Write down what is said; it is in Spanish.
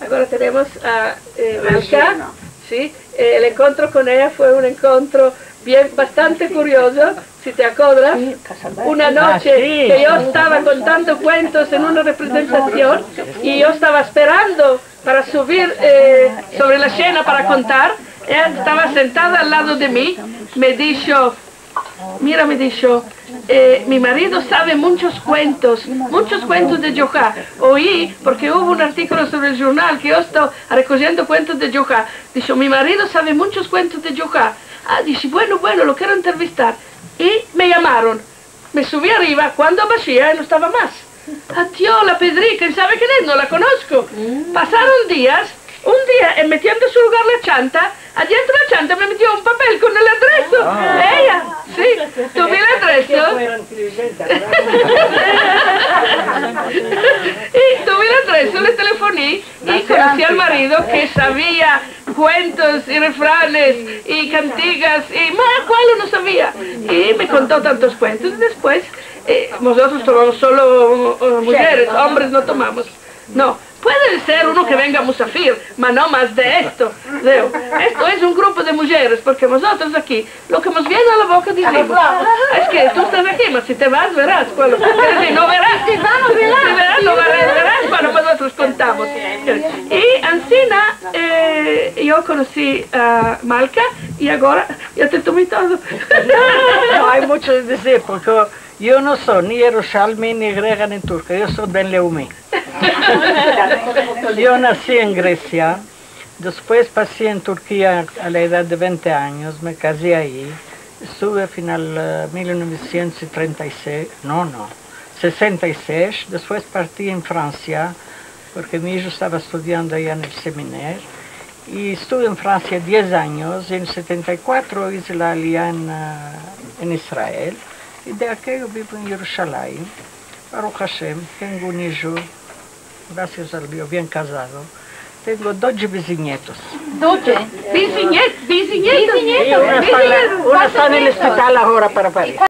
Ahora tenemos a eh, Malca. Sí, eh, el encuentro con ella fue un encuentro bien, bastante curioso, si te acuerdas. Una noche que yo estaba contando cuentos en una representación y yo estaba esperando para subir eh, sobre la escena para contar. Ella estaba sentada al lado de mí, me dijo, mira, me dijo, eh, mi marido sabe muchos cuentos, muchos cuentos de Yoja. Oí, porque hubo un artículo sobre el jornal que yo estoy recogiendo cuentos de Yoja. Dijo, mi marido sabe muchos cuentos de Yoja. Ah, dije, bueno, bueno, lo quiero entrevistar. Y me llamaron. Me subí arriba, cuando bajé no estaba más. Adiós, la Pedrica, ¿sabe quién es? No la conozco. Pasaron días, un día, metiendo en su lugar la chanta, adentro la chanta me metió un papel con el adreso. Ella, el adreso. y tuve el adreso, le telefoné y conocí al marido que sabía cuentos y refranes y cantigas y más cuál no sabía. Y me contó tantos cuentos y después eh, nosotros tomamos solo uh, mujeres, hombres no tomamos. No, puede ser uno que venga a Musafir, pero no más de esto. Veo. Esto es un grupo de mujeres, porque nosotros aquí, lo que nos viene a la boca decimos, es que tú estás aquí, pero si te vas verás, cuando, no verás, si verás, no verás, verás cuando nosotros contamos. Y Ancina, eh, yo conocí a Malca y ahora ya te tomé todo. no hay mucho que decir, porque yo no soy ni Yerushalmi ni griega ni turca, yo soy Ben Leumi. yo nací en Grecia, después pasé en Turquía a la edad de 20 años, me casé ahí, estuve final de 1936, no, no, 66, después partí en Francia, porque mi hijo estaba estudiando allá en el seminario, y estuve en Francia 10 años, en 74 hice la alianza en Israel, y de aquello vivo en Jerusalén. Baruch Hashem, tengo un hijo, gracias al Dios, bien casado. Tengo 12 bisnietos. 12? Bisnietos, bisnietos. Una está en el hospital ahora para París.